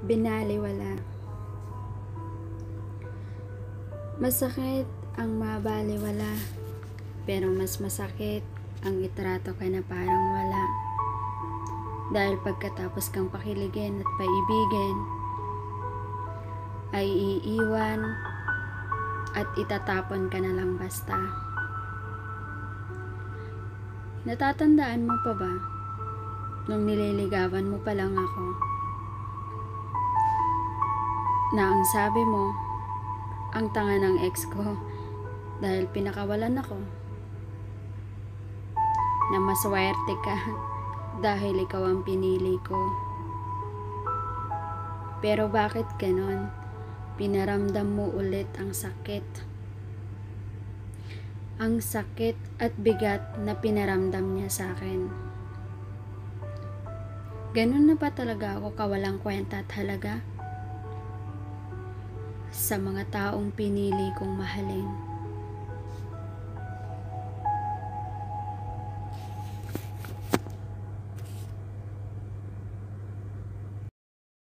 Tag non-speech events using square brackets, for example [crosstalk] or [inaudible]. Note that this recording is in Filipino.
binaliwala. Masakit ang mabaliwala, pero mas masakit ang itrato ka na parang wala. Dahil pagkatapos kang pakiligin at paibigin, ay iiwan at itatapon ka na lang basta. Natatandaan mo pa ba nung nililigawan mo pa lang ako na ang sabi mo ang tanga ng ex ko dahil pinakawalan ako. Na maswerte ka [laughs] dahil ikaw ang pinili ko. Pero bakit ganon? Pinaramdam mo ulit ang sakit. Ang sakit at bigat na pinaramdam niya sa akin. Ganun na ba talaga ako kawalang kwenta at halaga? Sa mga taong pinili kong mahalin.